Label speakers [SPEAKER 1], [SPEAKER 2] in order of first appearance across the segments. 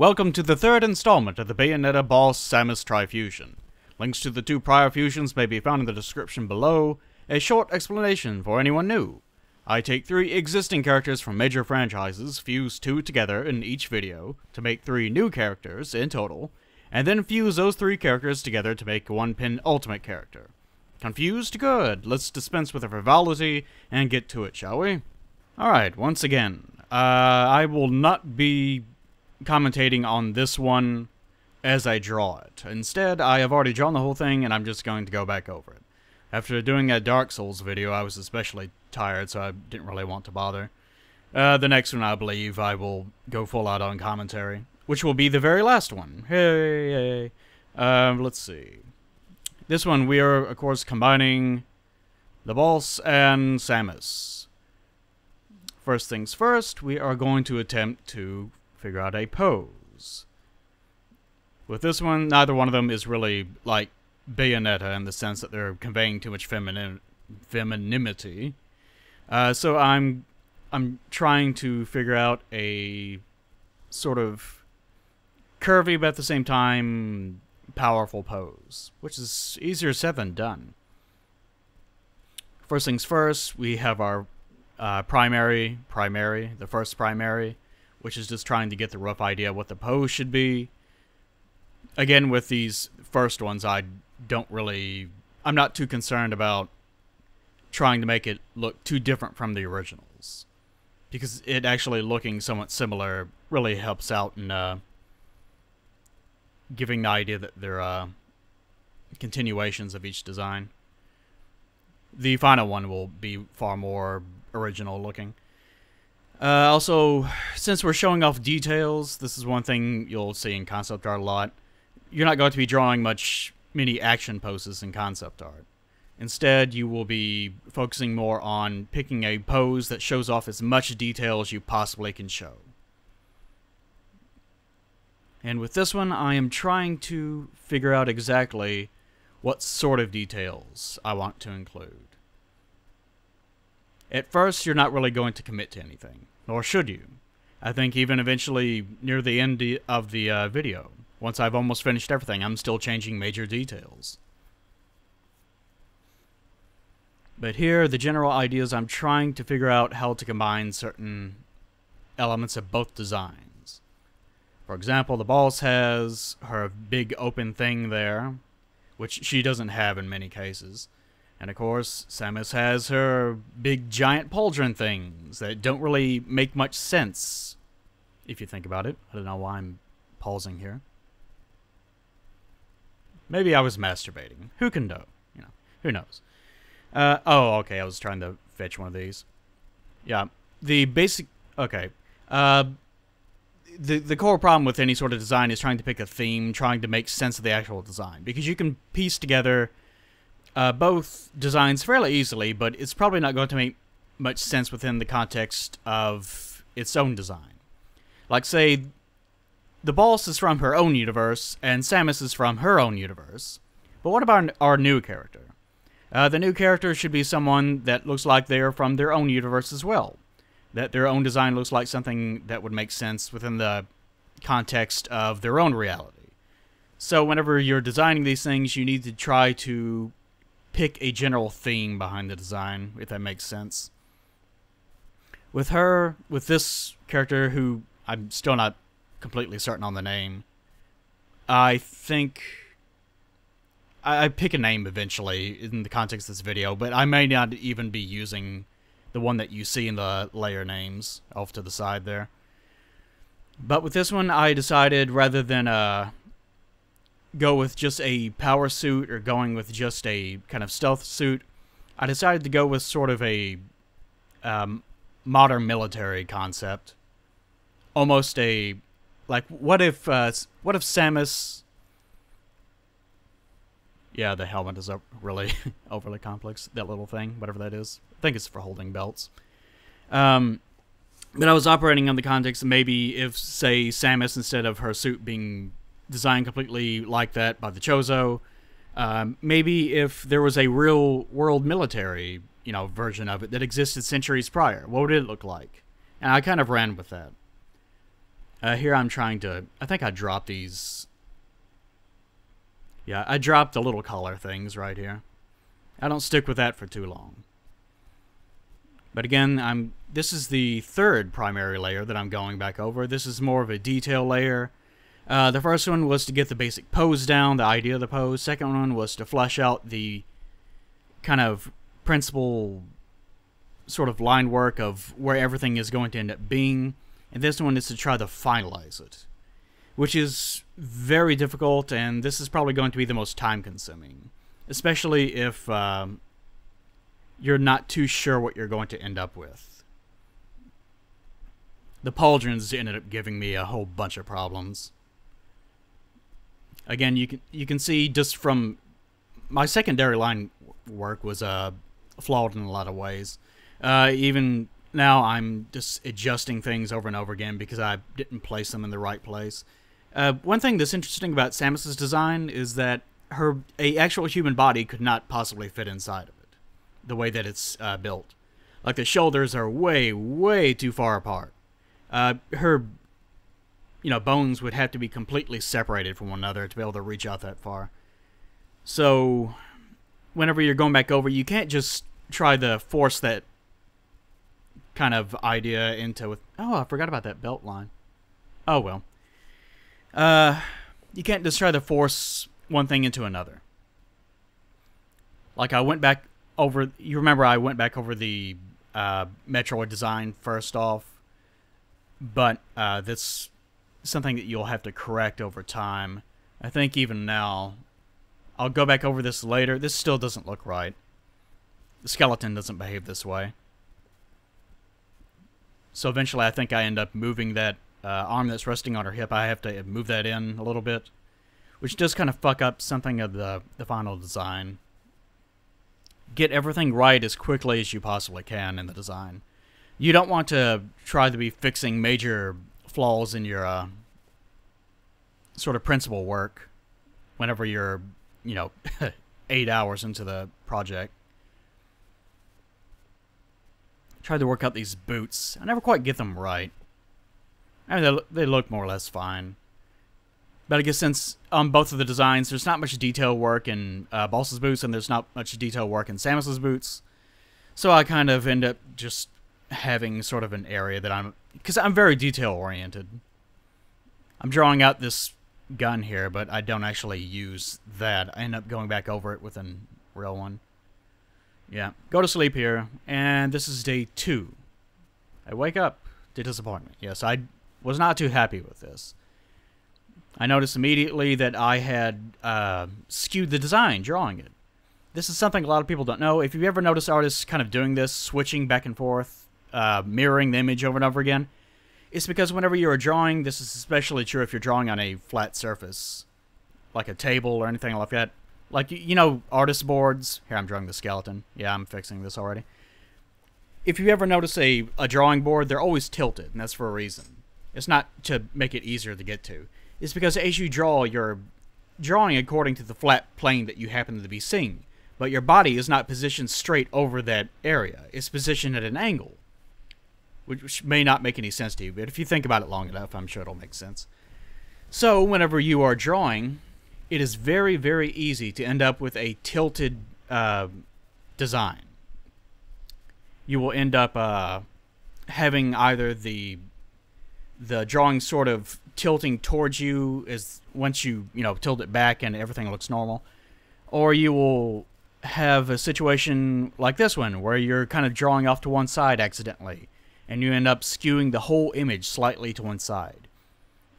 [SPEAKER 1] Welcome to the third installment of the Bayonetta boss Samus Trifusion. Links to the two prior fusions may be found in the description below. A short explanation for anyone new. I take three existing characters from major franchises, fuse two together in each video to make three new characters in total, and then fuse those three characters together to make one pin ultimate character. Confused? Good. Let's dispense with the frivolity and get to it, shall we? Alright, once again, uh, I will not be commentating on this one as I draw it. Instead, I have already drawn the whole thing and I'm just going to go back over it. After doing a Dark Souls video, I was especially tired, so I didn't really want to bother. Uh, the next one, I believe, I will go full out on commentary, which will be the very last one. Hey. Uh, let's see. This one, we are, of course, combining the boss and Samus. First things first, we are going to attempt to figure out a pose. With this one, neither one of them is really like Bayonetta in the sense that they're conveying too much feminin femininity. Uh, so I'm I'm trying to figure out a sort of curvy but at the same time powerful pose, which is easier said than done. First things first, we have our uh, primary, primary, the first primary, which is just trying to get the rough idea of what the pose should be. Again, with these first ones, I don't really. I'm not too concerned about trying to make it look too different from the originals. Because it actually looking somewhat similar really helps out in uh, giving the idea that they're uh, continuations of each design. The final one will be far more original looking. Uh, also, since we're showing off details, this is one thing you'll see in concept art a lot. You're not going to be drawing much many action poses in concept art. Instead, you will be focusing more on picking a pose that shows off as much detail as you possibly can show. And with this one, I am trying to figure out exactly what sort of details I want to include. At first, you're not really going to commit to anything, nor should you. I think even eventually near the end of the uh, video, once I've almost finished everything, I'm still changing major details. But here, the general idea is I'm trying to figure out how to combine certain elements of both designs. For example, the boss has her big open thing there, which she doesn't have in many cases. And of course, Samus has her big giant pauldron things that don't really make much sense, if you think about it. I don't know why I'm pausing here. Maybe I was masturbating. Who can know? You know, who knows? Uh, oh, okay, I was trying to fetch one of these. Yeah, the basic... Okay. Uh, the, the core problem with any sort of design is trying to pick a theme, trying to make sense of the actual design. Because you can piece together uh, both designs fairly easily, but it's probably not going to make much sense within the context of its own design. Like, say, the boss is from her own universe, and Samus is from her own universe. But what about our new character? Uh, the new character should be someone that looks like they're from their own universe as well. That their own design looks like something that would make sense within the context of their own reality. So whenever you're designing these things, you need to try to pick a general theme behind the design, if that makes sense. With her, with this character who I'm still not completely certain on the name, I think I, I pick a name eventually in the context of this video, but I may not even be using the one that you see in the layer names off to the side there. But with this one, I decided rather than uh, go with just a power suit or going with just a kind of stealth suit, I decided to go with sort of a um, modern military concept. Almost a like what if uh, what if Samus yeah, the helmet is a really overly complex. That little thing, whatever that is. I think it's for holding belts. Um, but I was operating on the context of maybe if, say, Samus, instead of her suit being designed completely like that by the Chozo, um, maybe if there was a real world military, you know, version of it that existed centuries prior, what would it look like? And I kind of ran with that. Uh, here I'm trying to. I think I dropped these. Yeah, I dropped the little collar things right here. I don't stick with that for too long. But again, I'm. This is the third primary layer that I'm going back over. This is more of a detail layer. Uh, the first one was to get the basic pose down, the idea of the pose. Second one was to flesh out the kind of principal sort of line work of where everything is going to end up being. And this one is to try to finalize it, which is very difficult, and this is probably going to be the most time consuming, especially if um, you're not too sure what you're going to end up with. The pauldrons ended up giving me a whole bunch of problems. Again, you can you can see just from my secondary line work was uh, flawed in a lot of ways. Uh, even now, I'm just adjusting things over and over again because I didn't place them in the right place. Uh, one thing that's interesting about Samus's design is that her a actual human body could not possibly fit inside of it, the way that it's uh, built. Like the shoulders are way, way too far apart. Uh, her, you know, bones would have to be completely separated from one another to be able to reach out that far. So, whenever you're going back over, you can't just try to force that kind of idea into with oh I forgot about that belt line. Oh well. Uh you can't just try to force one thing into another. Like I went back over you remember I went back over the uh Metroid design first off. But uh that's something that you'll have to correct over time. I think even now I'll go back over this later. This still doesn't look right. The skeleton doesn't behave this way. So eventually, I think I end up moving that uh, arm that's resting on her hip. I have to move that in a little bit, which does kind of fuck up something of the the final design. Get everything right as quickly as you possibly can in the design. You don't want to try to be fixing major flaws in your uh, sort of principal work whenever you're, you know, eight hours into the project tried to work out these boots. I never quite get them right. I mean, they, they look more or less fine. But I guess since on both of the designs, there's not much detail work in uh, Boss's boots, and there's not much detail work in Samus's boots, so I kind of end up just having sort of an area that I'm... Because I'm very detail-oriented. I'm drawing out this gun here, but I don't actually use that. I end up going back over it with a real one. Yeah, go to sleep here, and this is day two. I wake up to disappointment. Yes, I was not too happy with this. I noticed immediately that I had uh, skewed the design drawing it. This is something a lot of people don't know. If you've ever noticed artists kind of doing this, switching back and forth, uh, mirroring the image over and over again, it's because whenever you're drawing, this is especially true if you're drawing on a flat surface, like a table or anything like that, like, you know, artist boards. Here, I'm drawing the skeleton. Yeah, I'm fixing this already. If you ever notice a, a drawing board, they're always tilted, and that's for a reason. It's not to make it easier to get to. It's because as you draw, you're drawing according to the flat plane that you happen to be seeing. But your body is not positioned straight over that area. It's positioned at an angle. Which may not make any sense to you, but if you think about it long enough, I'm sure it'll make sense. So, whenever you are drawing, it is very, very easy to end up with a tilted uh, design. You will end up uh, having either the the drawing sort of tilting towards you as once you you know tilt it back and everything looks normal, or you will have a situation like this one where you're kind of drawing off to one side accidentally, and you end up skewing the whole image slightly to one side.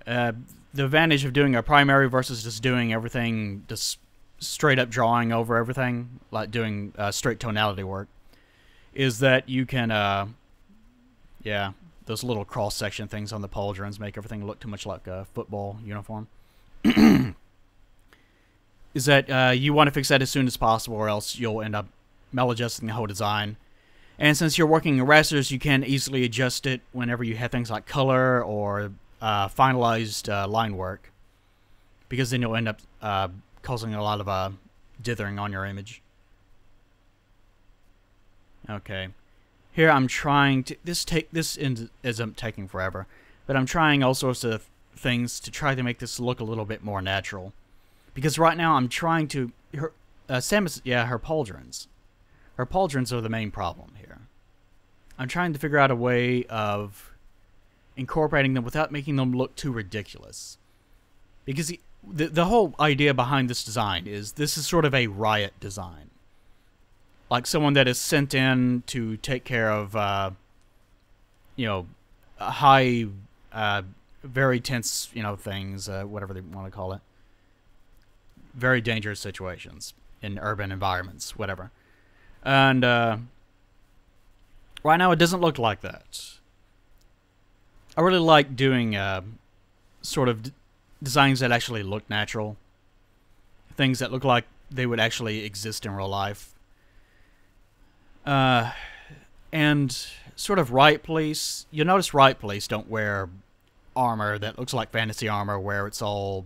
[SPEAKER 1] Uh, the advantage of doing a primary versus just doing everything just straight up drawing over everything, like doing uh, straight tonality work, is that you can, uh, yeah, those little cross section things on the pauldrons make everything look too much like a football uniform. is that uh, you want to fix that as soon as possible, or else you'll end up maladjusting the whole design. And since you're working in rasters, you can easily adjust it whenever you have things like color or uh, finalized uh, line work because then you'll end up uh, causing a lot of uh, dithering on your image. Okay, here I'm trying to this take this is, is taking forever, but I'm trying all sorts of things to try to make this look a little bit more natural. Because right now I'm trying to her uh, Samus, yeah, her pauldrons. Her pauldrons are the main problem here. I'm trying to figure out a way of incorporating them without making them look too ridiculous. Because the, the, the whole idea behind this design is this is sort of a riot design. Like someone that is sent in to take care of, uh, you know, high, uh, very tense, you know, things, uh, whatever they want to call it. Very dangerous situations in urban environments, whatever. And uh, right now, it doesn't look like that. I really like doing uh, sort of designs that actually look natural, things that look like they would actually exist in real life. Uh, and sort of right Police. You'll notice right Police don't wear armor that looks like fantasy armor, where it's all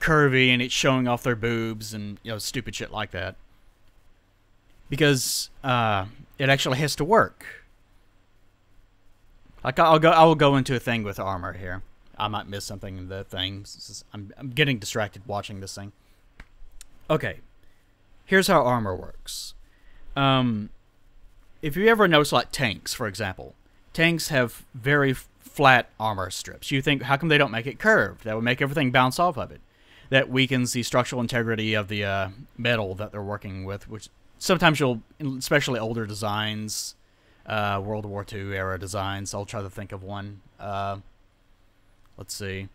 [SPEAKER 1] curvy and it's showing off their boobs and you know stupid shit like that. Because uh, it actually has to work. Like I'll go, I will go into a thing with armor here. I might miss something in the thing. I'm, I'm getting distracted watching this thing. Okay, here's how armor works. Um, if you ever notice, like tanks, for example, tanks have very flat armor strips. You think, how come they don't make it curved? That would make everything bounce off of it. That weakens the structural integrity of the uh, metal that they're working with, which sometimes you'll, especially older designs, uh, World War II era designs. I'll try to think of one. Uh, let's see.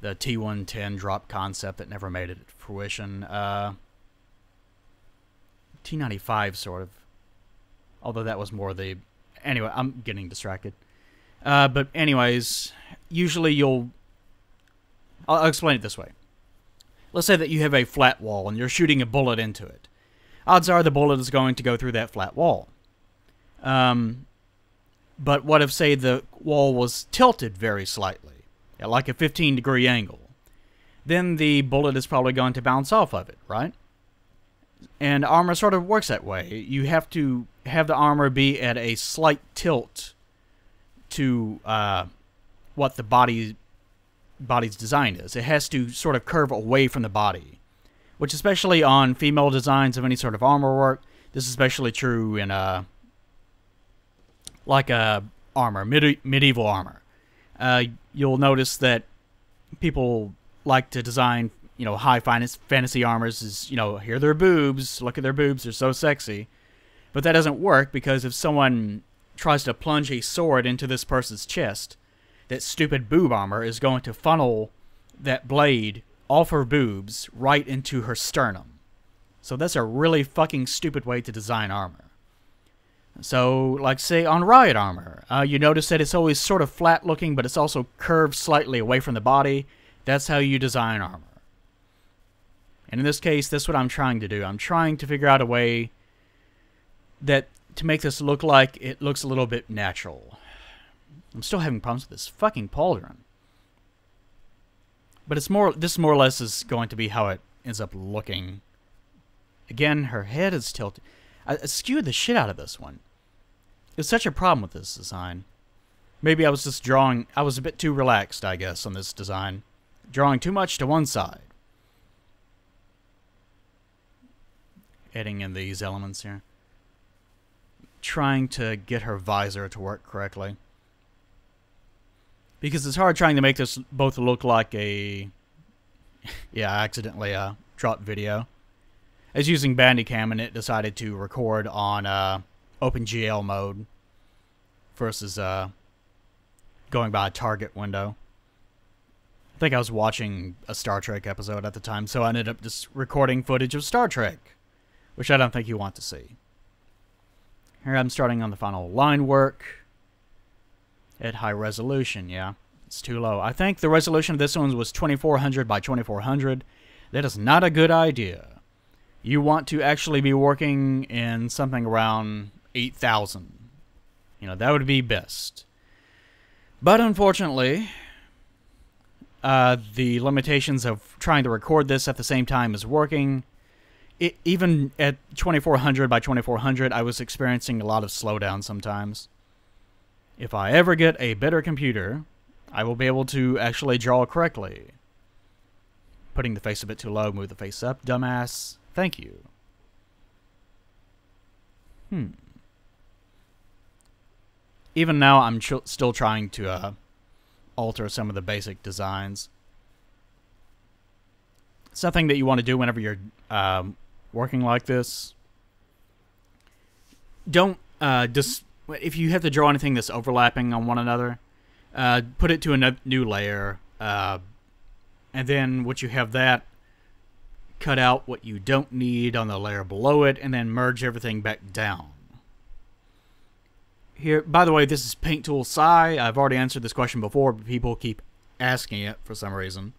[SPEAKER 1] The T110 drop concept that never made it to fruition. Uh, T95 sort of. Although that was more the. Anyway, I'm getting distracted. Uh, but anyways, usually you'll. I'll, I'll explain it this way. Let's say that you have a flat wall and you're shooting a bullet into it. Odds are the bullet is going to go through that flat wall. Um, but what if, say, the wall was tilted very slightly, at like a 15 degree angle? Then the bullet is probably going to bounce off of it, right? And armor sort of works that way. You have to have the armor be at a slight tilt to uh, what the body body's design is. It has to sort of curve away from the body, which especially on female designs of any sort of armor work, this is especially true in uh, like a uh, armor, medi- medieval armor. Uh, you'll notice that people like to design, you know, high fantasy armors. Is you know, here are their boobs. Look at their boobs; they're so sexy. But that doesn't work because if someone tries to plunge a sword into this person's chest, that stupid boob armor is going to funnel that blade off her boobs right into her sternum. So that's a really fucking stupid way to design armor. So, like say on Riot Armor, uh, you notice that it's always sort of flat looking, but it's also curved slightly away from the body. That's how you design armor. And in this case, that's what I'm trying to do. I'm trying to figure out a way that to make this look like it looks a little bit natural. I'm still having problems with this fucking pauldron. But it's more this more or less is going to be how it ends up looking. Again, her head is tilted. I, I skewed the shit out of this one. It's such a problem with this design. Maybe I was just drawing I was a bit too relaxed, I guess, on this design. Drawing too much to one side. Adding in these elements here trying to get her visor to work correctly. Because it's hard trying to make this both look like a... yeah, I accidentally uh, dropped video. I was using Bandicam and it decided to record on uh, OpenGL mode versus uh, going by a target window. I think I was watching a Star Trek episode at the time, so I ended up just recording footage of Star Trek, which I don't think you want to see. Here I'm starting on the final line work at high resolution, yeah. It's too low. I think the resolution of this one was 2400 by 2400. That is not a good idea. You want to actually be working in something around 8000. You know, that would be best. But unfortunately, uh, the limitations of trying to record this at the same time as working it, even at 2400 by 2400, I was experiencing a lot of slowdown sometimes. If I ever get a better computer, I will be able to actually draw correctly. Putting the face a bit too low, move the face up, dumbass. Thank you. Hmm. Even now, I'm still trying to uh, alter some of the basic designs. Something that you want to do whenever you're um, working like this. Don't uh, just if you have to draw anything that's overlapping on one another, uh, put it to a new layer, uh, and then once you have that, cut out what you don't need on the layer below it, and then merge everything back down. Here, by the way, this is Paint Tool Sai. I've already answered this question before, but people keep asking it for some reason.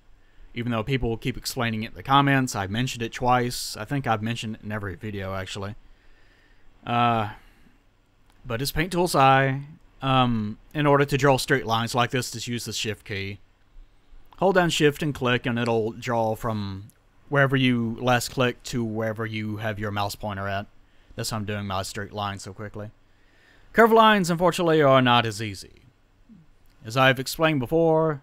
[SPEAKER 1] Even though people keep explaining it in the comments, I've mentioned it twice. I think I've mentioned it in every video, actually. Uh, but it's Paint Tool Sai. Um, in order to draw straight lines like this, just use the Shift key. Hold down Shift and click, and it'll draw from wherever you last click to wherever you have your mouse pointer at. That's how I'm doing my straight lines so quickly. Curved lines, unfortunately, are not as easy. As I've explained before,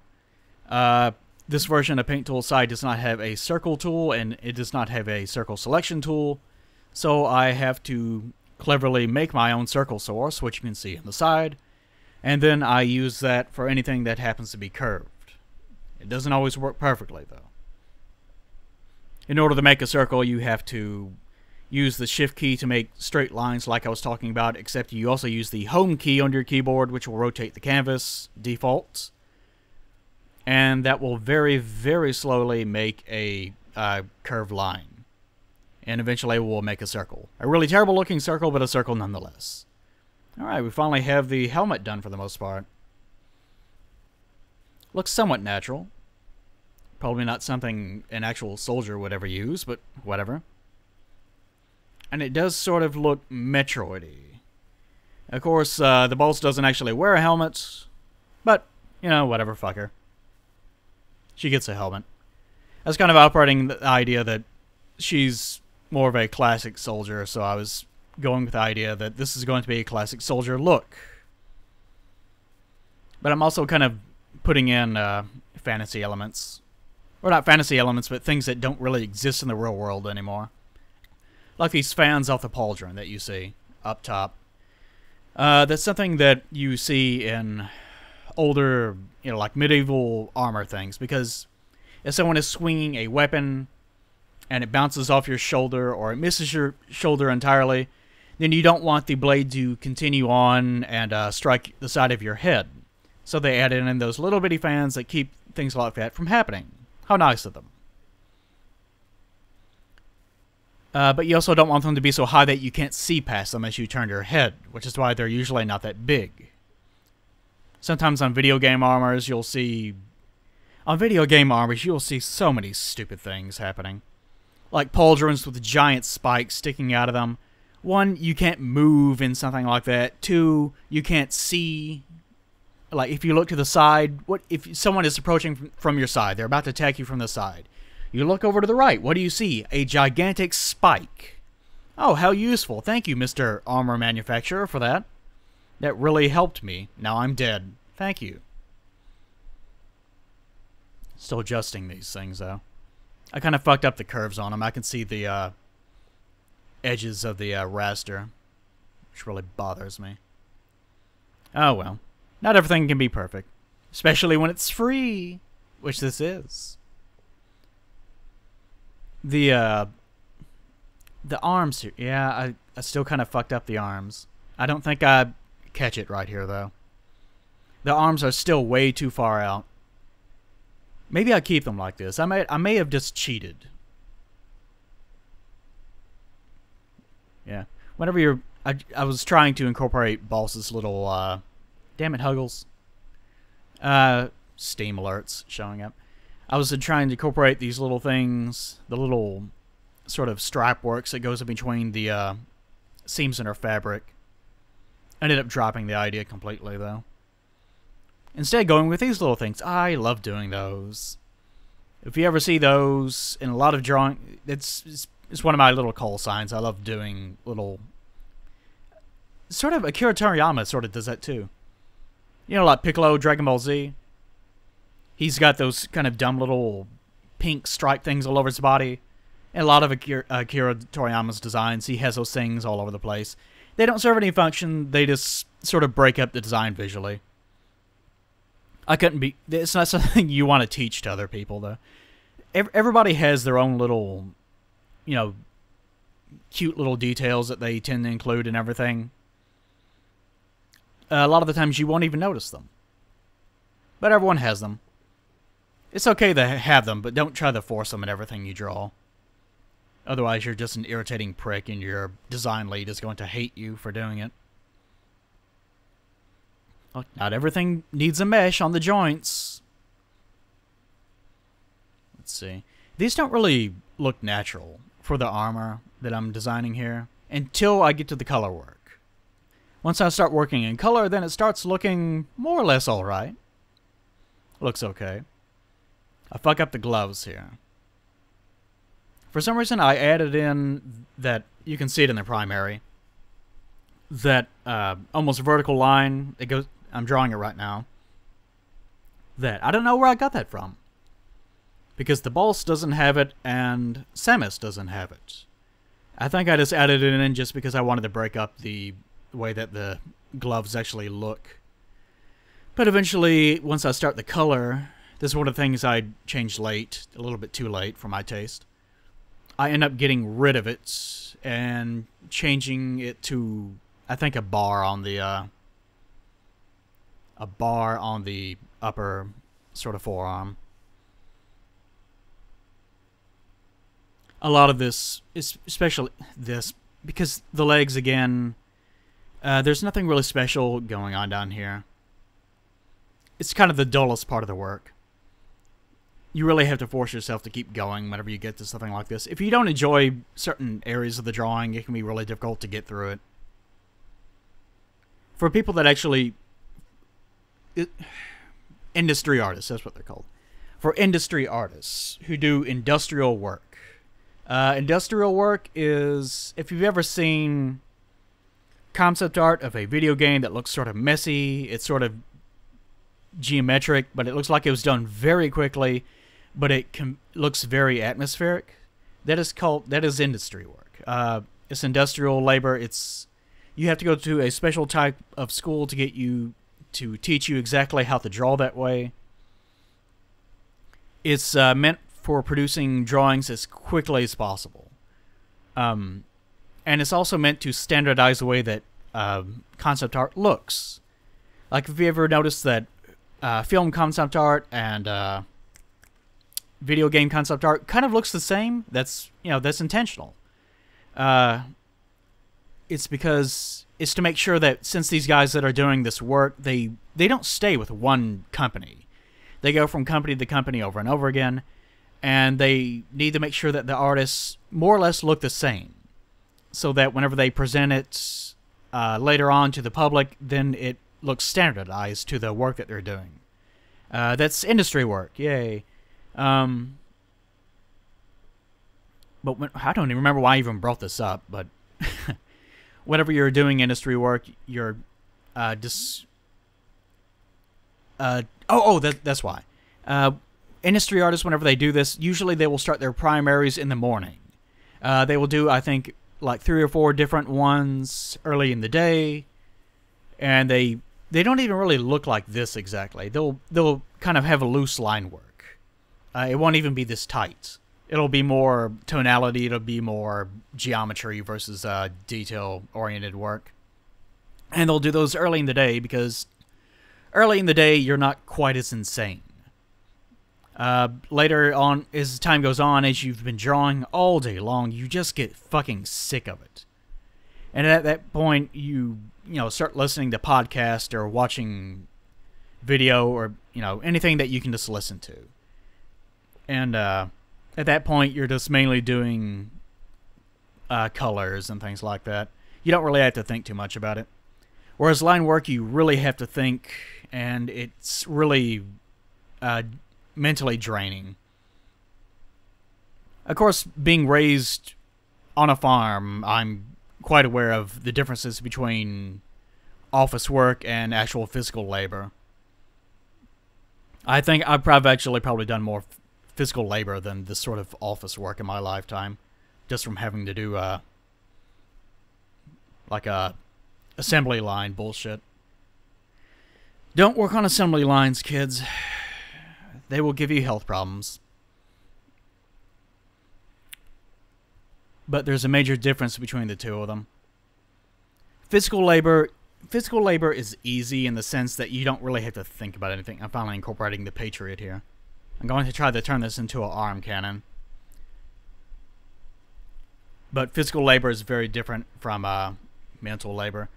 [SPEAKER 1] uh, this version of Paint Tool Sai does not have a circle tool, and it does not have a circle selection tool, so I have to cleverly make my own circle source, which you can see on the side, and then I use that for anything that happens to be curved. It doesn't always work perfectly, though. In order to make a circle, you have to use the shift key to make straight lines like I was talking about, except you also use the home key on your keyboard, which will rotate the canvas default. And that will very, very slowly make a uh, curved line and eventually we'll make a circle. A really terrible looking circle, but a circle nonetheless. Alright, we finally have the helmet done for the most part. Looks somewhat natural. Probably not something an actual soldier would ever use, but whatever. And it does sort of look Metroidy. Of course, uh, the boss doesn't actually wear a helmet, but, you know, whatever, fuck her. She gets a helmet. That's kind of operating the idea that she's more of a classic soldier, so I was going with the idea that this is going to be a classic soldier look. But I'm also kind of putting in uh, fantasy elements. Or not fantasy elements, but things that don't really exist in the real world anymore. Like these fans off the pauldron that you see up top. Uh, that's something that you see in older, you know, like medieval armor things, because if someone is swinging a weapon and it bounces off your shoulder or it misses your shoulder entirely, then you don't want the blade to continue on and uh, strike the side of your head. So they added in those little bitty fans that keep things like that from happening. How nice of them. Uh, but you also don't want them to be so high that you can't see past them as you turn your head, which is why they're usually not that big. Sometimes on video game armors, you'll see... On video game armors, you'll see so many stupid things happening like pauldrons with giant spikes sticking out of them. One, you can't move in something like that. Two, you can't see. Like if you look to the side, what if someone is approaching from your side? They're about to attack you from the side. You look over to the right. What do you see? A gigantic spike. Oh, how useful. Thank you, Mr. Armor Manufacturer, for that. That really helped me. Now I'm dead. Thank you. Still adjusting these things, though. I kind of fucked up the curves on them. I can see the uh, edges of the uh, raster, which really bothers me. Oh well. Not everything can be perfect. Especially when it's free, which this is. The, uh, the arms here. Yeah, I, I still kind of fucked up the arms. I don't think I catch it right here, though. The arms are still way too far out. Maybe I keep them like this. I may I may have just cheated. Yeah. Whenever you're I, I was trying to incorporate Boss's little uh damn it Huggles. Uh Steam alerts showing up. I was trying to incorporate these little things, the little sort of strap works that goes in between the uh, seams in her fabric. I ended up dropping the idea completely though. Instead, going with these little things. I love doing those. If you ever see those in a lot of drawing, it's, it's, it's one of my little call signs. I love doing little... Sort of, Akira Toriyama sort of does that too. You know, like Piccolo, Dragon Ball Z. He's got those kind of dumb little pink stripe things all over his body. And a lot of Akira, Akira Toriyama's designs, he has those things all over the place. They don't serve any function. They just sort of break up the design visually. I couldn't be. It's not something you want to teach to other people, though. Everybody has their own little, you know, cute little details that they tend to include in everything. Uh, a lot of the times you won't even notice them. But everyone has them. It's okay to have them, but don't try to force them in everything you draw. Otherwise, you're just an irritating prick and your design lead is going to hate you for doing it. Not everything needs a mesh on the joints. Let's see. These don't really look natural for the armor that I'm designing here until I get to the color work. Once I start working in color, then it starts looking more or less alright. Looks okay. I fuck up the gloves here. For some reason, I added in that, you can see it in the primary, that uh, almost vertical line, it goes, I'm drawing it right now, that, I don't know where I got that from. Because the Boss doesn't have it, and Samus doesn't have it. I think I just added it in just because I wanted to break up the way that the gloves actually look. But eventually, once I start the color, this is one of the things I changed late, a little bit too late for my taste. I end up getting rid of it and changing it to, I think, a bar on the, uh, a bar on the upper sort of forearm. a lot of this, is especially this, because the legs again, uh, there's nothing really special going on down here. It's kind of the dullest part of the work. You really have to force yourself to keep going whenever you get to something like this. If you don't enjoy certain areas of the drawing, it can be really difficult to get through it. For people that actually... It, industry artists, that's what they're called. For industry artists who do industrial work, uh, industrial work is if you've ever seen concept art of a video game that looks sort of messy, it's sort of geometric, but it looks like it was done very quickly, but it looks very atmospheric. That is called that is industry work. Uh, it's industrial labor. It's you have to go to a special type of school to get you to teach you exactly how to draw that way. It's uh, meant for producing drawings as quickly as possible. Um, and it's also meant to standardize the way that uh, concept art looks. Like, if you ever noticed that uh, film concept art and uh, video game concept art kind of looks the same, that's you know that's intentional. Uh, it's because it's to make sure that since these guys that are doing this work, they they don't stay with one company. They go from company to company over and over again, and they need to make sure that the artists more or less look the same so that whenever they present it uh, later on to the public, then it looks standardized to the work that they're doing. Uh, that's industry work, yay. Um, but when, I don't even remember why I even brought this up, but whenever you're doing industry work, you're uh, just. Uh, oh, oh, that, that's why. Uh, industry artists, whenever they do this, usually they will start their primaries in the morning. Uh, they will do, I think, like three or four different ones early in the day, and they they don't even really look like this exactly. They'll they'll kind of have a loose line work. Uh, it won't even be this tight. It'll be more tonality. It'll be more geometry versus uh, detail oriented work. And they'll do those early in the day because early in the day you're not quite as insane. Uh, later on, as time goes on, as you've been drawing all day long, you just get fucking sick of it. And at that point, you you know start listening to podcast or watching video or you know anything that you can just listen to. And uh, at that point, you're just mainly doing uh, colors and things like that. You don't really have to think too much about it. Whereas line work, you really have to think, and it's really uh, mentally draining. Of course, being raised on a farm, I'm quite aware of the differences between office work and actual physical labor. I think I've probably actually probably done more physical labor than this sort of office work in my lifetime, just from having to do uh, like a assembly line bullshit. Don't work on assembly lines, kids. They will give you health problems. But there's a major difference between the two of them. Physical labor physical labor is easy in the sense that you don't really have to think about anything. I'm finally incorporating the Patriot here. I'm going to try to turn this into an arm cannon. But physical labor is very different from uh, mental labor.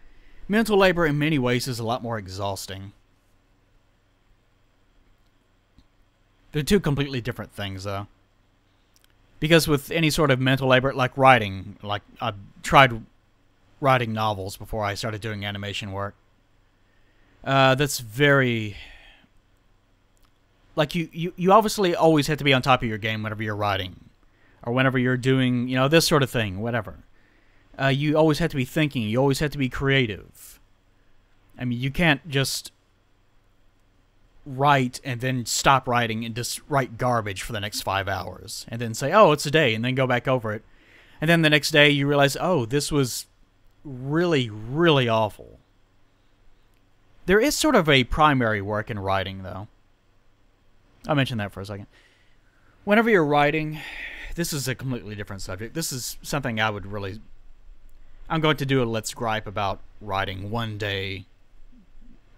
[SPEAKER 1] Mental labor, in many ways, is a lot more exhausting. They're two completely different things, though. Because with any sort of mental labor, like writing, like I've tried writing novels before I started doing animation work. Uh, that's very like you, you you obviously always have to be on top of your game whenever you're writing or whenever you're doing you know this sort of thing whatever. Uh, you always have to be thinking. You always have to be creative. I mean you can't just write and then stop writing and just write garbage for the next five hours and then say oh it's a day and then go back over it. And then the next day you realize oh this was really really awful. There is sort of a primary work in writing though I'll mention that for a second. Whenever you're writing, this is a completely different subject. This is something I would really. I'm going to do a let's gripe about writing one day.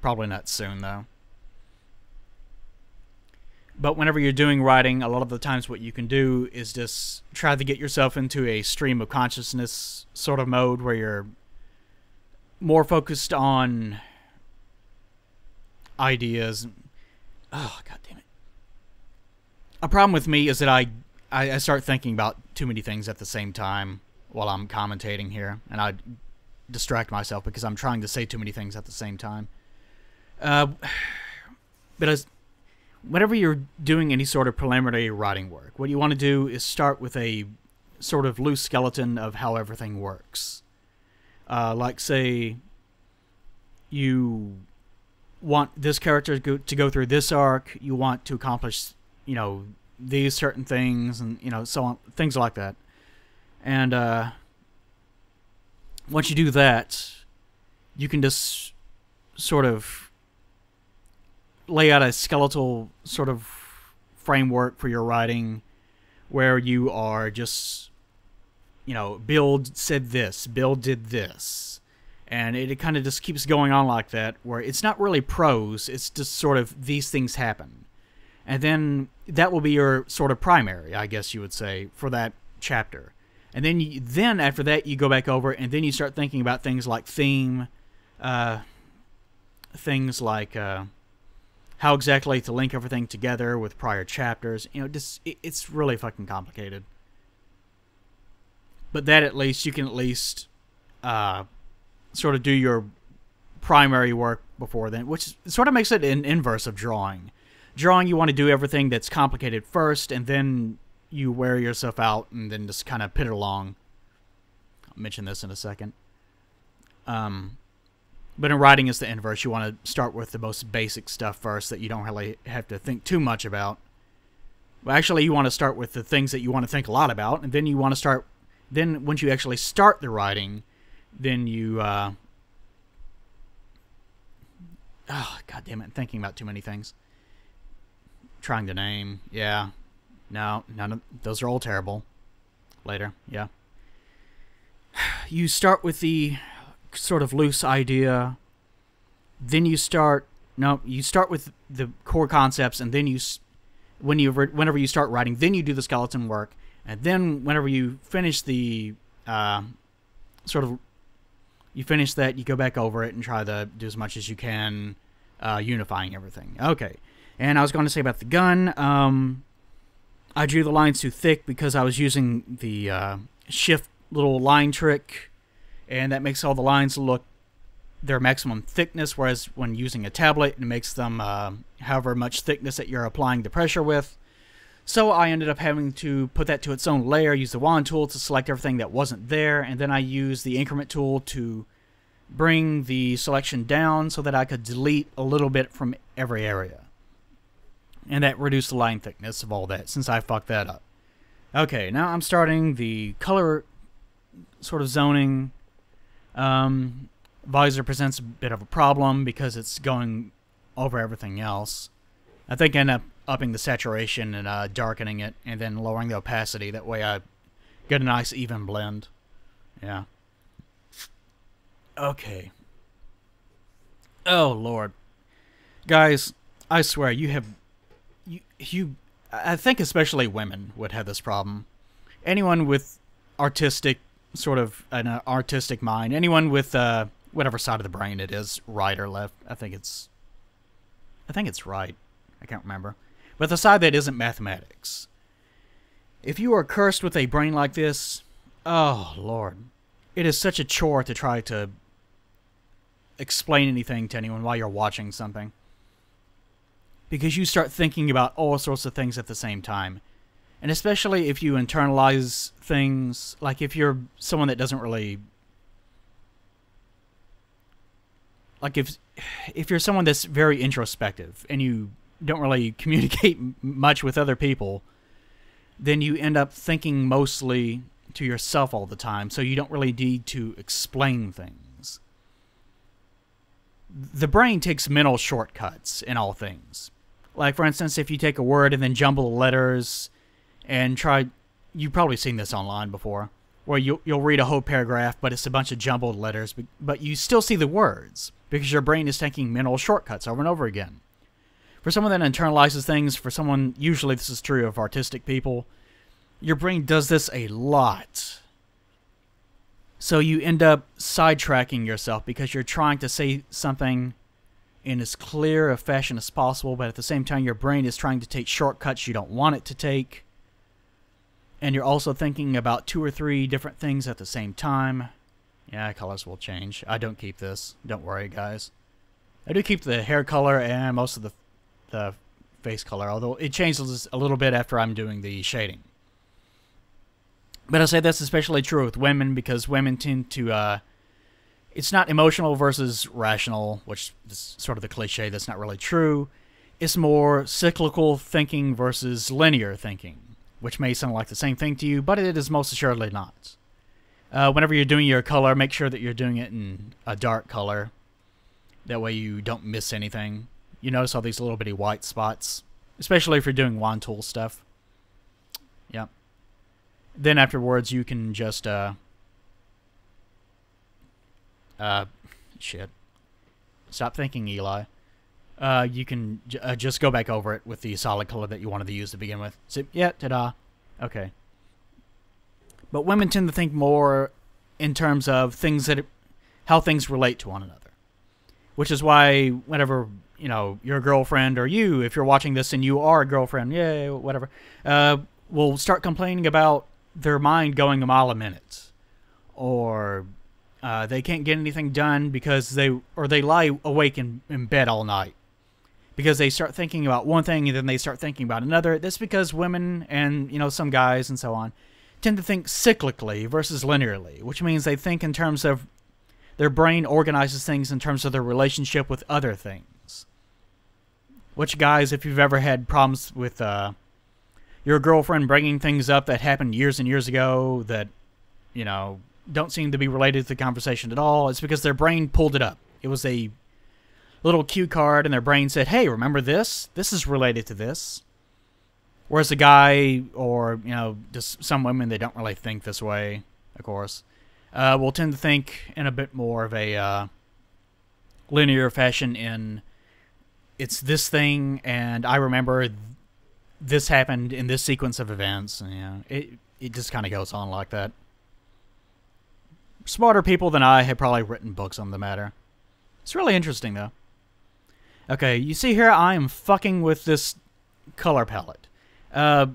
[SPEAKER 1] Probably not soon, though. But whenever you're doing writing, a lot of the times what you can do is just try to get yourself into a stream of consciousness sort of mode where you're more focused on ideas. Oh, god a problem with me is that I, I, I start thinking about too many things at the same time while I'm commentating here, and I distract myself because I'm trying to say too many things at the same time. Uh, but as whenever you're doing any sort of preliminary writing work, what you want to do is start with a sort of loose skeleton of how everything works. Uh, like, say, you want this character to go, to go through this arc, you want to accomplish you know these certain things and you know so on things like that. And uh, once you do that you can just sort of lay out a skeletal sort of framework for your writing where you are just you know Bill said this Bill did this. And it, it kind of just keeps going on like that where it's not really prose it's just sort of these things happen and then that will be your sort of primary, I guess you would say, for that chapter. And then you, then after that you go back over and then you start thinking about things like theme, uh, things like uh, how exactly to link everything together with prior chapters. You know, just it, it's really fucking complicated. But that at least you can at least uh, sort of do your primary work before then, which sort of makes it an inverse of drawing drawing you want to do everything that's complicated first and then you wear yourself out and then just kind of pit along. I'll mention this in a second. Um, but in writing it's the inverse. You want to start with the most basic stuff first that you don't really have to think too much about. Well actually you want to start with the things that you want to think a lot about and then you want to start then once you actually start the writing then you uh, oh god damn it I'm thinking about too many things trying to name. Yeah. No, none of those are all terrible. Later, yeah. You start with the sort of loose idea, then you start. No, you start with the core concepts, and then you, when you whenever you start writing, then you do the skeleton work, and then whenever you finish the, uh, sort of, you finish that, you go back over it and try to do as much as you can, uh, unifying everything. Okay. And I was going to say about the gun, um, I drew the lines too thick because I was using the uh, shift little line trick, and that makes all the lines look their maximum thickness, whereas when using a tablet, it makes them uh, however much thickness that you're applying the pressure with. So I ended up having to put that to its own layer, use the wand tool to select everything that wasn't there, and then I used the increment tool to bring the selection down so that I could delete a little bit from every area. And that reduced the line thickness of all that since I fucked that up. Okay, now I'm starting the color sort of zoning. Um, visor presents a bit of a problem because it's going over everything else. I think I end up upping the saturation and uh, darkening it and then lowering the opacity. That way I get a nice even blend. Yeah. Okay. Oh, Lord. Guys, I swear, you have... You. I think especially women would have this problem. Anyone with artistic, sort of an uh, artistic mind, anyone with uh, whatever side of the brain it is, right or left, I think it's... I think it's right. I can't remember. But the side that isn't mathematics. If you are cursed with a brain like this, oh, Lord. It is such a chore to try to explain anything to anyone while you're watching something. Because you start thinking about all sorts of things at the same time. And especially if you internalize things, like if you're someone that doesn't really like if if you're someone that's very introspective and you don't really communicate much with other people, then you end up thinking mostly to yourself all the time, so you don't really need to explain things. The brain takes mental shortcuts in all things. Like, for instance, if you take a word and then jumble the letters and try. You've probably seen this online before, where you'll, you'll read a whole paragraph, but it's a bunch of jumbled letters, but, but you still see the words because your brain is taking mental shortcuts over and over again. For someone that internalizes things, for someone, usually this is true of artistic people, your brain does this a lot. So you end up sidetracking yourself because you're trying to say something in as clear a fashion as possible, but at the same time, your brain is trying to take shortcuts you don't want it to take. And you're also thinking about two or three different things at the same time. Yeah, colors will change. I don't keep this. Don't worry, guys. I do keep the hair color and most of the, the face color, although it changes a little bit after I'm doing the shading. But I say that's especially true with women because women tend to, uh, it's not emotional versus rational, which is sort of the cliche that's not really true. It's more cyclical thinking versus linear thinking, which may sound like the same thing to you, but it is most assuredly not. Uh, whenever you're doing your color, make sure that you're doing it in a dark color. That way you don't miss anything. You notice all these little bitty white spots, especially if you're doing wand tool stuff. Yep. Then afterwards you can just, uh... Uh, shit. Stop thinking, Eli. Uh, you can uh, just go back over it with the solid color that you wanted to use to begin with. So, yeah, ta-da. Okay. But women tend to think more in terms of things that, how things relate to one another. Which is why whenever, you know, your girlfriend or you, if you're watching this and you are a girlfriend, yeah, whatever, uh, will start complaining about their mind going a mile a minute. Or uh, they can't get anything done because they, or they lie awake in, in bed all night because they start thinking about one thing and then they start thinking about another. That's because women and you know some guys and so on tend to think cyclically versus linearly, which means they think in terms of their brain organizes things in terms of their relationship with other things. Which, guys, if you've ever had problems with uh, your girlfriend bringing things up that happened years and years ago that, you know, don't seem to be related to the conversation at all, it's because their brain pulled it up. It was a little cue card, and their brain said, hey, remember this? This is related to this. Whereas a guy, or you know, just some women they don't really think this way, of course, uh, will tend to think in a bit more of a uh, linear fashion. In it's this thing, and I remember this happened in this sequence of events. And, yeah, it it just kind of goes on like that. Smarter people than I have probably written books on the matter. It's really interesting, though. Okay, you see here, I am fucking with this color palette. Uh,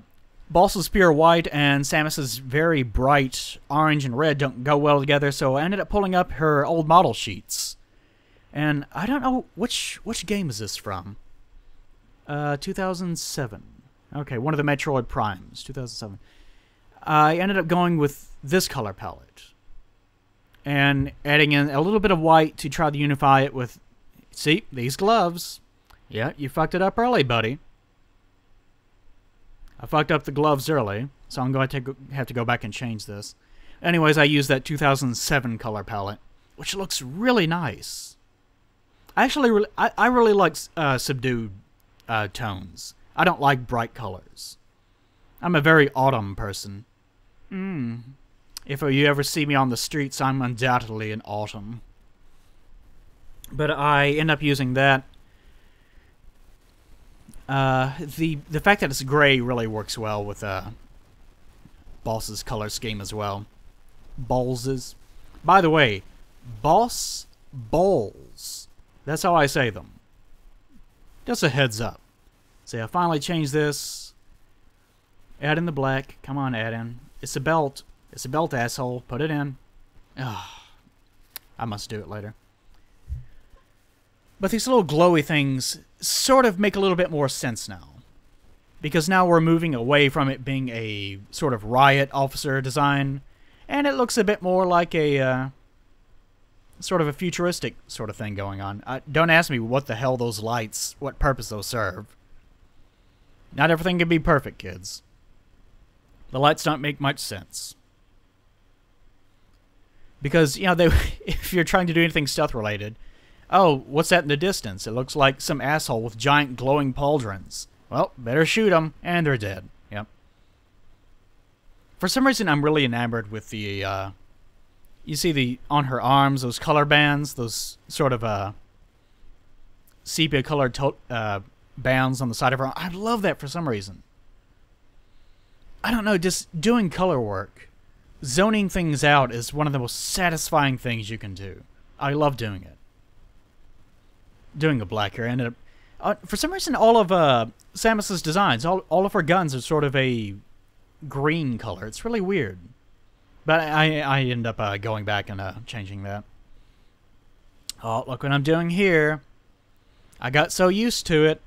[SPEAKER 1] Balsa's pure white and Samus's very bright orange and red don't go well together, so I ended up pulling up her old model sheets. And I don't know which which game is this from. Uh, 2007. Okay, one of the Metroid Primes, 2007. I ended up going with this color palette. And adding in a little bit of white to try to unify it with... See, these gloves. Yeah, you fucked it up early, buddy. I fucked up the gloves early, so I'm going to have to go back and change this. Anyways, I used that 2007 color palette, which looks really nice. I actually, really, I, I really like uh, subdued uh, tones. I don't like bright colors. I'm a very autumn person. Mm. If you ever see me on the streets, I'm undoubtedly in autumn. But I end up using that. Uh, the the fact that it's gray really works well with uh, Boss's color scheme as well. Balls's. By the way, Boss Balls. That's how I say them. Just a heads up. See, I finally changed this. Add in the black. Come on, add in. It's a belt. It's a belt, asshole. Put it in. Ugh. I must do it later. But these little glowy things sort of make a little bit more sense now. Because now we're moving away from it being a sort of riot officer design, and it looks a bit more like a uh, sort of a futuristic sort of thing going on. Uh, don't ask me what the hell those lights, what purpose those serve. Not everything can be perfect, kids. The lights don't make much sense. Because, you know, they, if you're trying to do anything stealth related, oh, what's that in the distance? It looks like some asshole with giant glowing pauldrons. Well, better shoot them, and they're dead. Yep. For some reason, I'm really enamored with the, uh, you see the, on her arms, those color bands, those sort of, uh, sepia colored uh, bands on the side of her. I love that for some reason. I don't know, just doing color work, zoning things out is one of the most satisfying things you can do. I love doing it. Doing a black hair ended up. Uh, for some reason, all of uh, Samus's designs, all, all of her guns are sort of a green color. It's really weird. But I, I end up uh, going back and uh, changing that. Oh, look what I'm doing here. I got so used to it.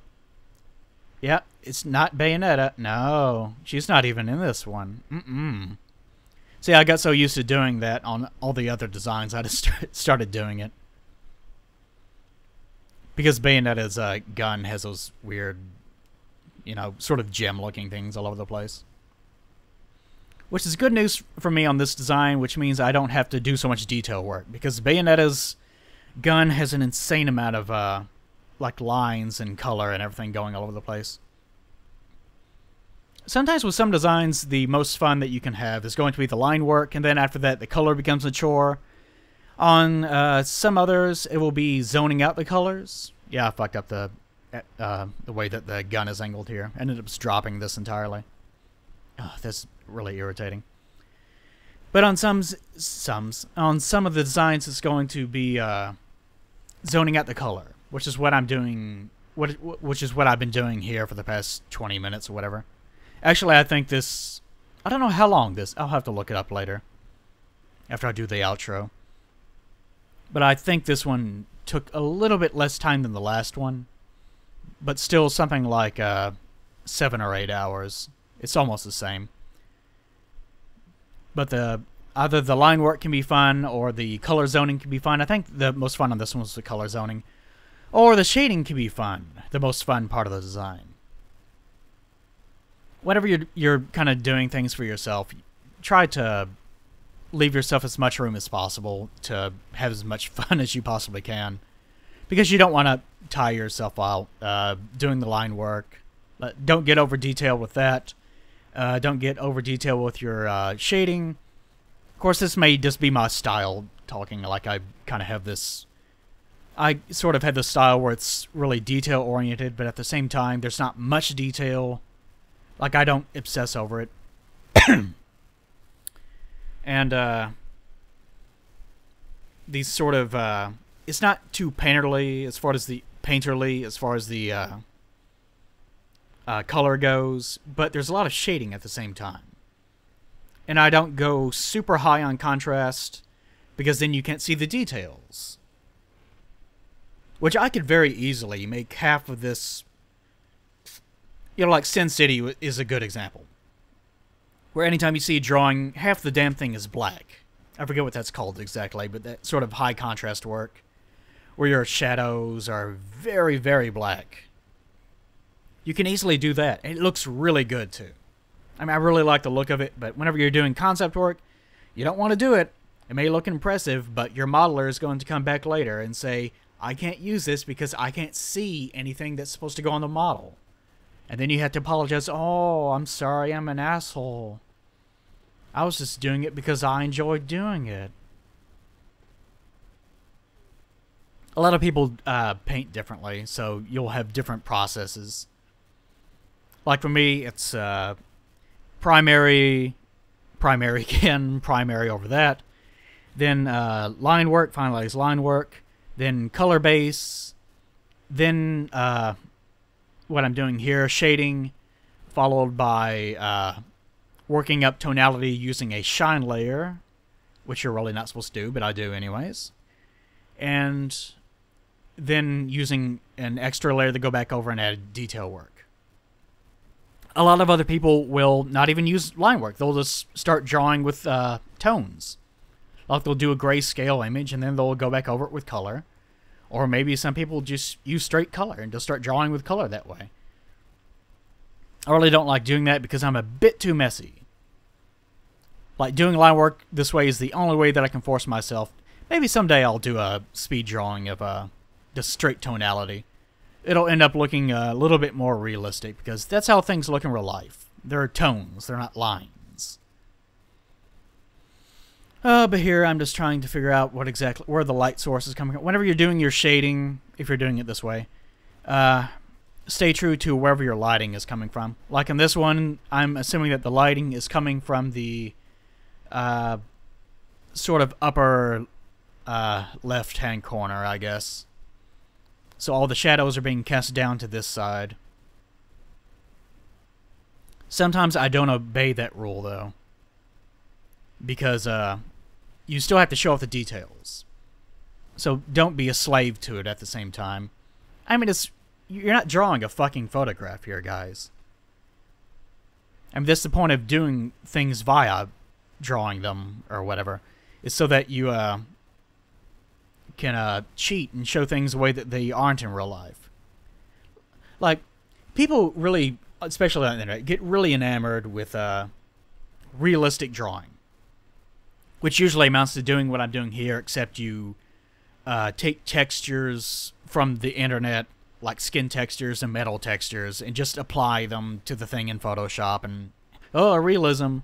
[SPEAKER 1] Yep, it's not Bayonetta. No, she's not even in this one. Mm-mm. See, I got so used to doing that on all the other designs, I just started doing it. Because Bayonetta's uh, gun has those weird, you know, sort of gem-looking things all over the place. Which is good news for me on this design, which means I don't have to do so much detail work. Because Bayonetta's gun has an insane amount of, uh, like, lines and color and everything going all over the place. Sometimes with some designs, the most fun that you can have is going to be the line work, and then after that, the color becomes a chore. On uh, some others, it will be zoning out the colors. Yeah, I fucked up the uh, the way that the gun is angled here. Ended up dropping this entirely. Oh, that's really irritating. But on some, some, on some of the designs, it's going to be uh, zoning out the color, which is what I'm doing. What, which is what I've been doing here for the past 20 minutes or whatever. Actually, I think this... I don't know how long this... I'll have to look it up later. After I do the outro. But I think this one took a little bit less time than the last one. But still something like uh, seven or eight hours. It's almost the same. But the either the line work can be fun or the color zoning can be fun. I think the most fun on this one was the color zoning. Or the shading can be fun. The most fun part of the design whenever you're you're kind of doing things for yourself, try to leave yourself as much room as possible to have as much fun as you possibly can, because you don't want to tire yourself out uh, doing the line work. Don't get over detailed with that. Uh, don't get over detailed with your uh, shading. Of course, this may just be my style talking. Like I kind of have this. I sort of have the style where it's really detail oriented, but at the same time, there's not much detail like I don't obsess over it. and uh, these sort of uh, it's not too painterly as far as the painterly as far as the uh, uh, color goes, but there's a lot of shading at the same time. And I don't go super high on contrast because then you can't see the details. Which I could very easily make half of this you know, like Sin City is a good example. Where anytime you see a drawing, half the damn thing is black. I forget what that's called exactly, but that sort of high contrast work. Where your shadows are very, very black. You can easily do that. It looks really good, too. I mean, I really like the look of it, but whenever you're doing concept work, you don't want to do it. It may look impressive, but your modeler is going to come back later and say, I can't use this because I can't see anything that's supposed to go on the model. And then you have to apologize. Oh, I'm sorry, I'm an asshole. I was just doing it because I enjoyed doing it. A lot of people uh, paint differently, so you'll have different processes. Like for me, it's uh, primary, primary again, primary over that. Then uh, line work, finalize line work. Then color base. Then uh, what I'm doing here, shading, followed by uh, working up tonality using a shine layer, which you're really not supposed to do, but I do anyways. And then using an extra layer to go back over and add detail work. A lot of other people will not even use line work. They'll just start drawing with uh, tones. Like they'll do a grayscale image and then they'll go back over it with color. Or maybe some people just use straight color and just start drawing with color that way. I really don't like doing that because I'm a bit too messy. Like doing line work this way is the only way that I can force myself. Maybe someday I'll do a speed drawing of uh, just straight tonality. It'll end up looking a little bit more realistic because that's how things look in real life. They're tones, they're not lines. Uh, but here I'm just trying to figure out what exactly where the light source is coming from. Whenever you're doing your shading, if you're doing it this way, uh, stay true to wherever your lighting is coming from. Like in this one, I'm assuming that the lighting is coming from the uh, sort of upper uh, left-hand corner, I guess. So all the shadows are being cast down to this side. Sometimes I don't obey that rule, though. Because uh, you still have to show off the details. So don't be a slave to it at the same time. I mean, it's you're not drawing a fucking photograph here, guys. I mean, that's the point of doing things via drawing them or whatever. Is so that you uh, can uh, cheat and show things the way that they aren't in real life. Like, people really, especially on the internet, get really enamored with uh, realistic drawing. Which usually amounts to doing what I'm doing here, except you uh, take textures from the internet like skin textures and metal textures and just apply them to the thing in Photoshop and oh realism.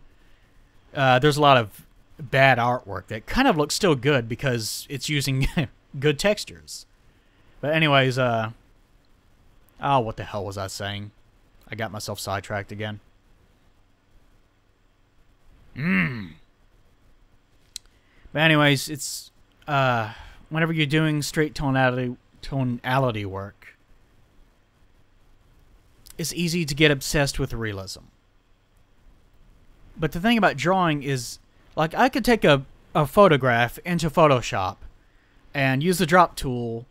[SPEAKER 1] Uh, there's a lot of bad artwork that kind of looks still good because it's using good textures. But anyways, uh, oh what the hell was I saying? I got myself sidetracked again. Mmm. But anyways, it's uh, whenever you're doing straight tonality tonality work it's easy to get obsessed with realism. But the thing about drawing is, like, I could take a, a photograph into Photoshop and use the drop tool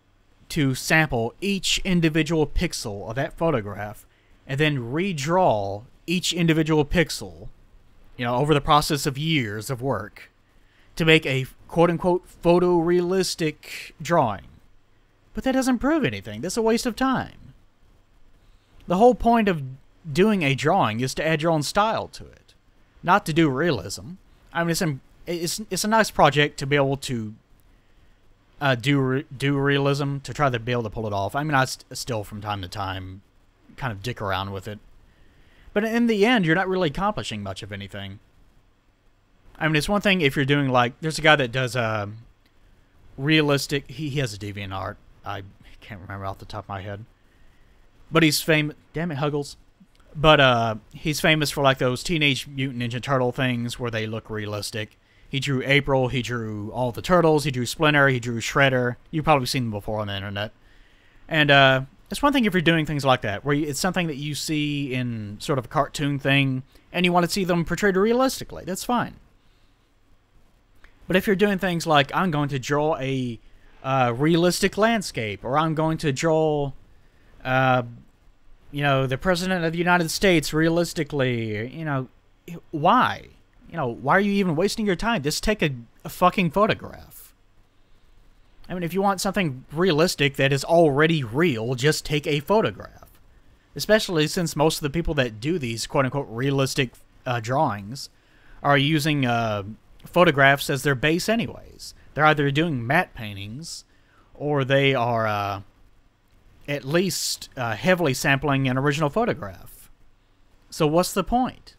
[SPEAKER 1] to sample each individual pixel of that photograph and then redraw each individual pixel, you know, over the process of years of work to make a quote unquote photorealistic drawing. But that doesn't prove anything. That's a waste of time. The whole point of doing a drawing is to add your own style to it, not to do realism. I mean, it's an, it's it's a nice project to be able to uh, do re do realism to try to be able to pull it off. I mean, I st still from time to time kind of dick around with it, but in the end, you're not really accomplishing much of anything. I mean, it's one thing if you're doing like there's a guy that does uh, realistic. He, he has a deviant art. I can't remember off the top of my head. But he's famous. Damn it, Huggles. But uh, he's famous for like those Teenage Mutant Ninja Turtle things where they look realistic. He drew April. He drew all the turtles. He drew Splinter. He drew Shredder. You've probably seen them before on the internet. And uh, it's one thing if you're doing things like that, where it's something that you see in sort of a cartoon thing, and you want to see them portrayed realistically. That's fine. But if you're doing things like I'm going to draw a uh, realistic landscape, or I'm going to draw uh, you know, the president of the United States, realistically, you know, why? You know, why are you even wasting your time? Just take a, a fucking photograph. I mean, if you want something realistic that is already real, just take a photograph. Especially since most of the people that do these quote unquote realistic uh, drawings are using uh, photographs as their base, anyways. They're either doing matte paintings or they are uh, at least uh, heavily sampling an original photograph. So, what's the point?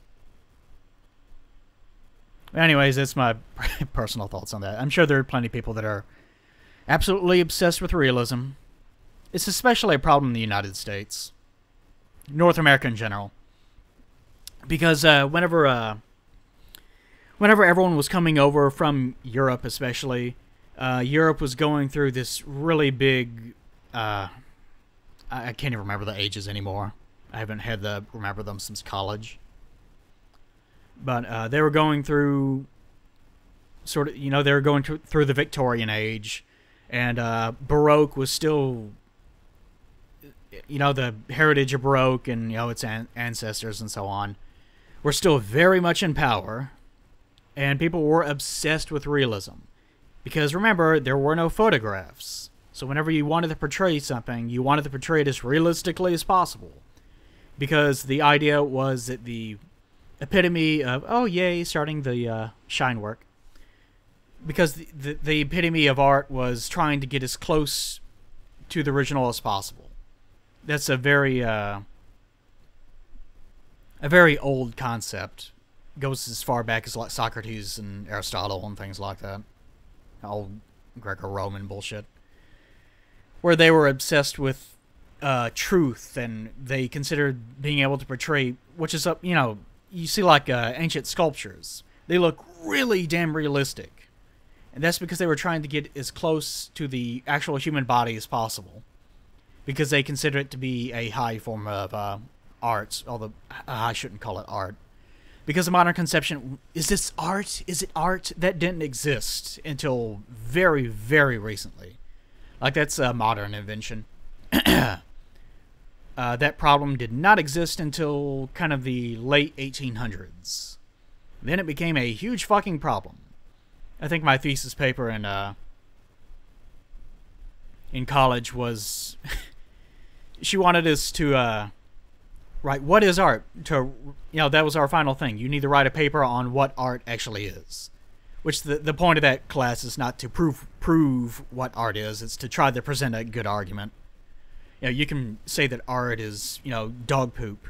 [SPEAKER 1] Anyways, that's my personal thoughts on that. I'm sure there are plenty of people that are absolutely obsessed with realism. It's especially a problem in the United States, North America in general, because uh, whenever uh, whenever everyone was coming over from Europe, especially, uh, Europe was going through this really big. Uh, I can't even remember the ages anymore. I haven't had the remember them since college. But uh, they were going through sort of, you know, they were going to, through the Victorian age, and uh, Baroque was still, you know, the heritage of Baroque and you know its an- ancestors and so on, were still very much in power, and people were obsessed with realism, because remember there were no photographs. So whenever you wanted to portray something, you wanted to portray it as realistically as possible. Because the idea was that the epitome of, oh, yay, starting the uh, shine work. Because the, the, the epitome of art was trying to get as close to the original as possible. That's a very, uh, a very old concept. Goes as far back as like Socrates and Aristotle and things like that. Old Greco-Roman bullshit where they were obsessed with uh, truth and they considered being able to portray, which is up, you know, you see like uh, ancient sculptures. They look really damn realistic, and that's because they were trying to get as close to the actual human body as possible, because they consider it to be a high form of uh, art. Although uh, I shouldn't call it art, because the modern conception is this art? Is it art that didn't exist until very, very recently? Like that's a modern invention. uh, that problem did not exist until kind of the late 1800s. Then it became a huge fucking problem. I think my thesis paper in uh, in college was she wanted us to uh, write what is art. To you know that was our final thing. You need to write a paper on what art actually is. Which the the point of that class is not to prove prove what art is. It's to try to present a good argument. You know, you can say that art is you know dog poop,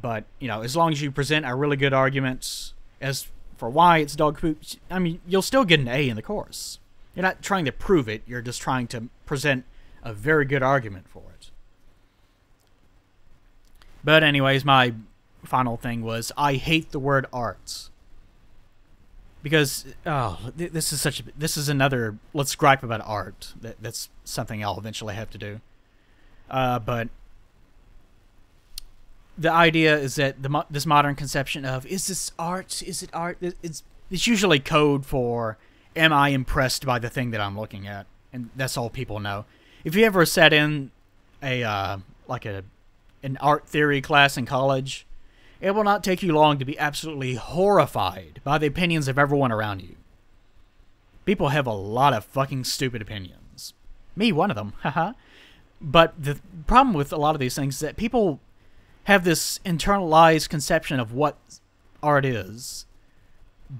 [SPEAKER 1] but you know as long as you present a really good argument as for why it's dog poop, I mean you'll still get an A in the course. You're not trying to prove it. You're just trying to present a very good argument for it. But anyways, my final thing was I hate the word arts because oh, th- this is such a, this is another let's gripe about art. That that's something I'll eventually have to do. Uh, but the idea is that the this modern conception of is this art? Is it art? It's it's usually code for am I impressed by the thing that I'm looking at, and that's all people know. If you ever sat in a uh, like a an art theory class in college it will not take you long to be absolutely horrified by the opinions of everyone around you. People have a lot of fucking stupid opinions. Me, one of them, haha. but the problem with a lot of these things is that people have this internalized conception of what art is,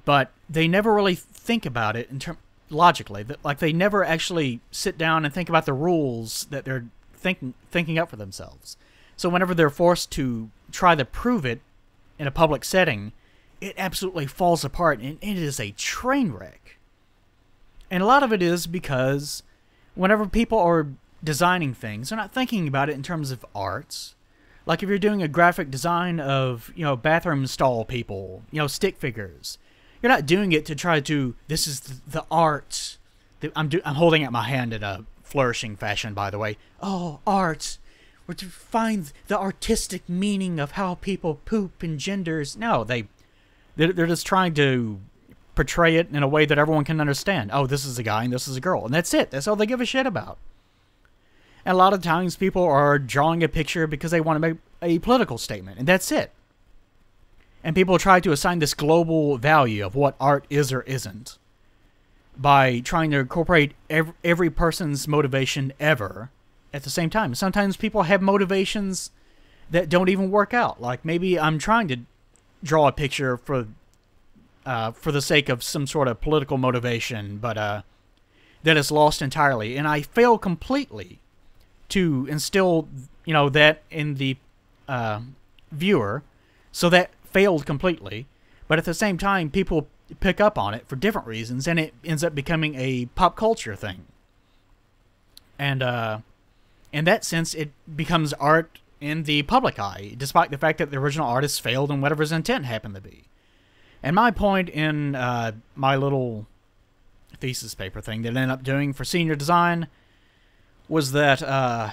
[SPEAKER 1] but they never really think about it in term logically. Like they never actually sit down and think about the rules that they're thinking thinking up for themselves. So whenever they're forced to try to prove it in a public setting, it absolutely falls apart and it is a train wreck. And a lot of it is because whenever people are designing things, they're not thinking about it in terms of arts. Like if you're doing a graphic design of, you know, bathroom stall people, you know, stick figures, you're not doing it to try to this is the, art. I'm do, I'm holding out my hand in a flourishing fashion by the way. Oh, art or to find the artistic meaning of how people poop and genders. No, they they're, they're just trying to portray it in a way that everyone can understand. Oh, this is a guy and this is a girl, and that's it. That's all they give a shit about. And a lot of times, people are drawing a picture because they want to make a political statement, and that's it. And people try to assign this global value of what art is or isn't by trying to incorporate every, every person's motivation ever at the same time. Sometimes people have motivations that don't even work out. Like maybe I'm trying to draw a picture for uh, for the sake of some sort of political motivation, but uh, that is lost entirely. And I fail completely to instill, you know, that in the uh, viewer. So that failed completely. But at the same time, people pick up on it for different reasons, and it ends up becoming a pop culture thing. And uh, in that sense, it becomes art in the public eye, despite the fact that the original artist failed in whatever his intent happened to be. And my point in uh, my little thesis paper thing that I ended up doing for senior design was that uh,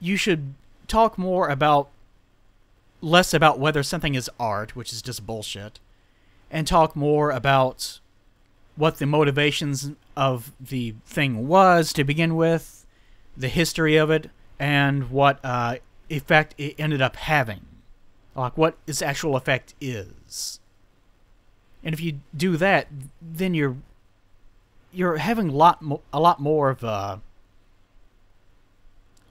[SPEAKER 1] you should talk more about less about whether something is art, which is just bullshit, and talk more about what the motivations of the thing was to begin with, the history of it, and what uh, effect it ended up having. Like what its actual effect is. And if you do that, then you're you're having a lot a lot more of a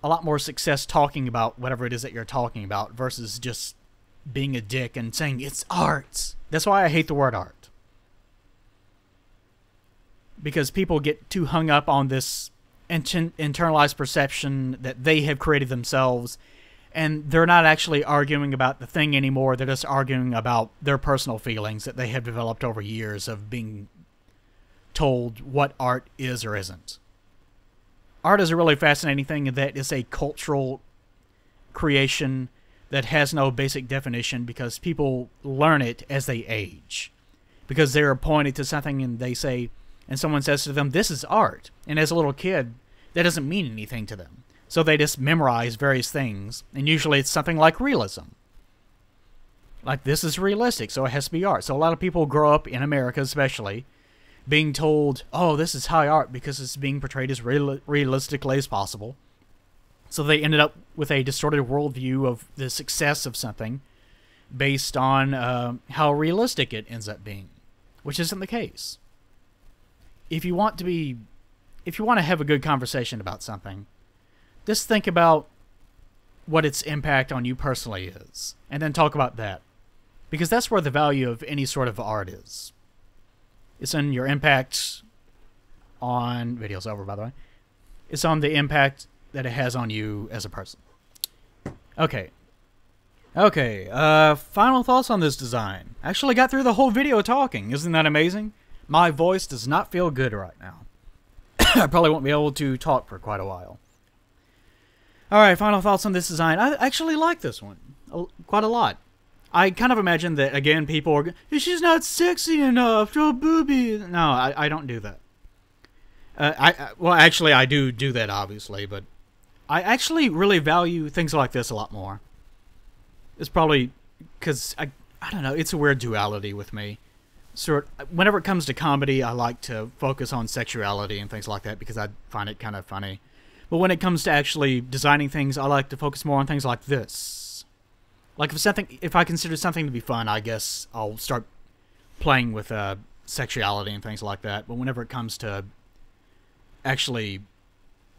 [SPEAKER 1] a lot more success talking about whatever it is that you're talking about versus just being a dick and saying it's art. That's why I hate the word art. Because people get too hung up on this internalized perception that they have created themselves and they're not actually arguing about the thing anymore. They're just arguing about their personal feelings that they have developed over years of being told what art is or isn't. Art is a really fascinating thing that is a cultural creation that has no basic definition because people learn it as they age because they're pointed to something and they say and someone says to them, This is art. And as a little kid, that doesn't mean anything to them. So they just memorize various things, and usually it's something like realism. Like, this is realistic, so it has to be art. So a lot of people grow up, in America especially, being told, oh, this is high art because it's being portrayed as real- realistically as possible. So they ended up with a distorted worldview of the success of something based on uh, how realistic it ends up being, which isn't the case if you want to be if you want to have a good conversation about something, just think about what its impact on you personally is, and then talk about that. Because that's where the value of any sort of art is. It's in your impact on video's over by the way. It's on the impact that it has on you as a person. Okay. Okay, uh final thoughts on this design. Actually got through the whole video talking. Isn't that amazing? My voice does not feel good right now. I probably won't be able to talk for quite a while. Alright, final thoughts on this design. I actually like this one quite a lot. I kind of imagine that, again, people are she's not sexy enough, draw booby. No, I, I don't do that. Uh, I, I Well, actually, I do do that, obviously, but I actually really value things like this a lot more. It's probably because, I, I don't know, it's a weird duality with me sort whenever it comes to comedy, I like to focus on sexuality and things like that because I find it kind of funny. But when it comes to actually designing things, I like to focus more on things like this. Like if something, if I consider something to be fun, I guess I'll start playing with uh, sexuality and things like that. But whenever it comes to actually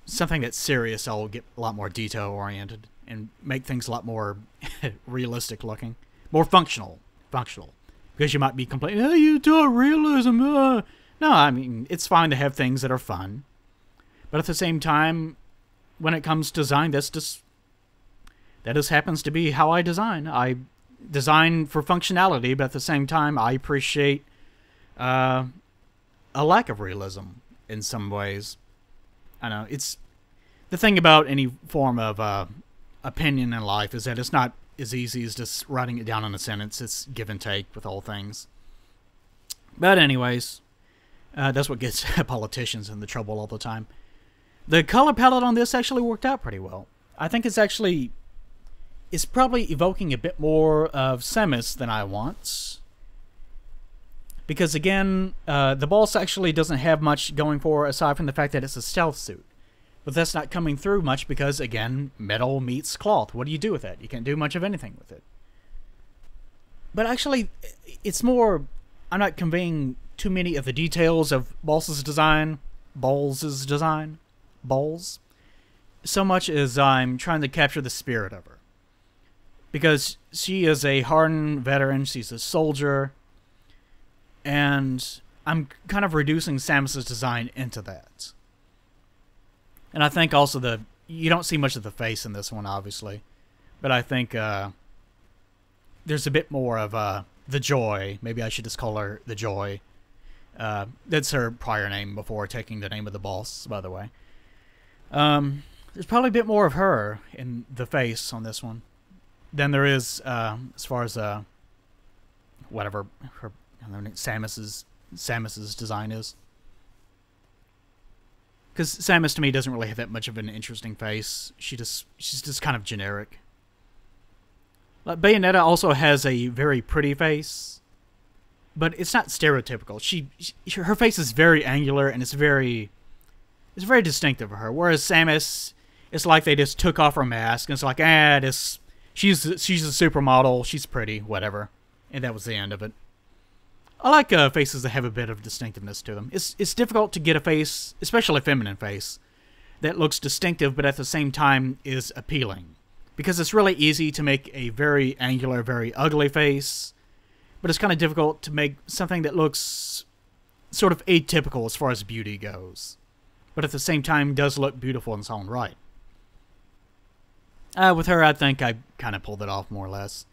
[SPEAKER 1] something that's serious, I'll get a lot more detail oriented and make things a lot more realistic looking, more functional. Functional because you might be complaining, oh, you do realism. Uh. No, I mean, it's fine to have things that are fun. But at the same time, when it comes to design, that's just, that just happens to be how I design. I design for functionality, but at the same time, I appreciate uh, a lack of realism in some ways. I know, it's, the thing about any form of uh, opinion in life is that it's not as easy as just writing it down in a sentence. It's give and take with all things. But anyways, uh, that's what gets politicians in the trouble all the time. The color palette on this actually worked out pretty well. I think it's actually it's probably evoking a bit more of Samus than I want. Because again, uh, the boss actually doesn't have much going for aside from the fact that it's a stealth suit. But that's not coming through much because, again, metal meets cloth. What do you do with it? You can't do much of anything with it. But actually, it's more. I'm not conveying too many of the details of Balls's design, Balls' design, Balls, so much as I'm trying to capture the spirit of her. because she is a hardened veteran. She's a soldier, and I'm kind of reducing Samus's design into that. And I think also the you don't see much of the face in this one, obviously, but I think uh, there's a bit more of uh, the joy. Maybe I should just call her the joy. Uh, that's her prior name before taking the name of the boss, by the way. Um, there's probably a bit more of her in the face on this one than there is uh, as far as uh, whatever her Samus's Samus's design is. Because Samus to me doesn't really have that much of an interesting face. She just she's just kind of generic. Like Bayonetta also has a very pretty face, but it's not stereotypical. She, she her face is very angular and it's very it's very distinctive of her. Whereas Samus, it's like they just took off her mask and it's like ah, this she's she's a supermodel, she's pretty, whatever, and that was the end of it. I like uh, faces that have a bit of distinctiveness to them. It's it's difficult to get a face, especially a feminine face, that looks distinctive but at the same time is appealing. Because it's really easy to make a very angular, very ugly face, but it's kind of difficult to make something that looks sort of atypical as far as beauty goes, but at the same time does look beautiful in its own right. Uh, with her, I think I kind of pulled it off more or less.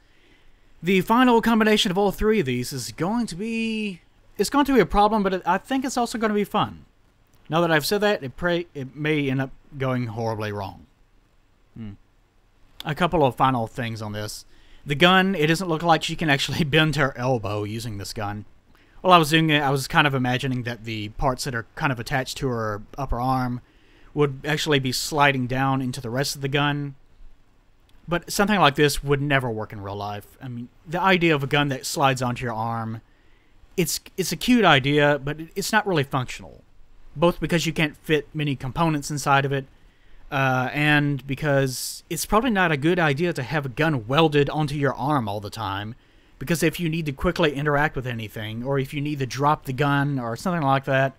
[SPEAKER 1] The final combination of all three of these is going to be... It's going to be a problem, but I think it's also going to be fun. Now that I've said that, it, pray, it may end up going horribly wrong. Hmm. A couple of final things on this. The gun, it doesn't look like she can actually bend her elbow using this gun. While I was doing it, I was kind of imagining that the parts that are kind of attached to her upper arm would actually be sliding down into the rest of the gun, but something like this would never work in real life. I mean, the idea of a gun that slides onto your arm, it's it's a cute idea, but it's not really functional. Both because you can't fit many components inside of it, uh, and because it's probably not a good idea to have a gun welded onto your arm all the time. Because if you need to quickly interact with anything, or if you need to drop the gun, or something like that,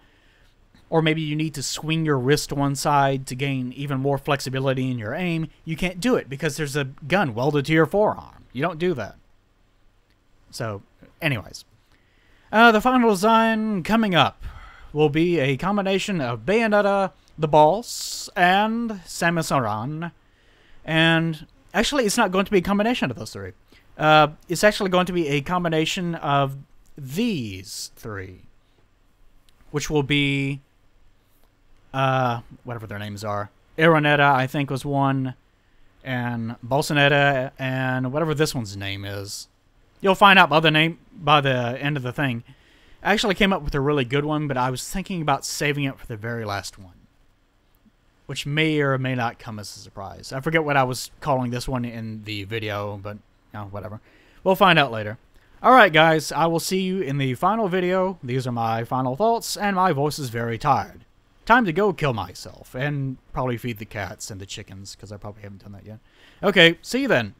[SPEAKER 1] or maybe you need to swing your wrist to one side to gain even more flexibility in your aim, you can't do it because there's a gun welded to your forearm. You don't do that. So, anyways. Uh, the final design coming up will be a combination of Bayonetta, the boss, and Samus Aran. And actually, it's not going to be a combination of those three. Uh, it's actually going to be a combination of these three, which will be uh, whatever their names are. Aranetta, I think, was one, and Bossanetta, and whatever this one's name is. You'll find out by the name by the end of the thing. I actually came up with a really good one, but I was thinking about saving it for the very last one, which may or may not come as a surprise. I forget what I was calling this one in the video, but you know, whatever. We'll find out later. Alright guys, I will see you in the final video. These are my final thoughts, and my voice is very tired. Time to go kill myself, and probably feed the cats and the chickens, because I probably haven't done that yet. Okay, see you then.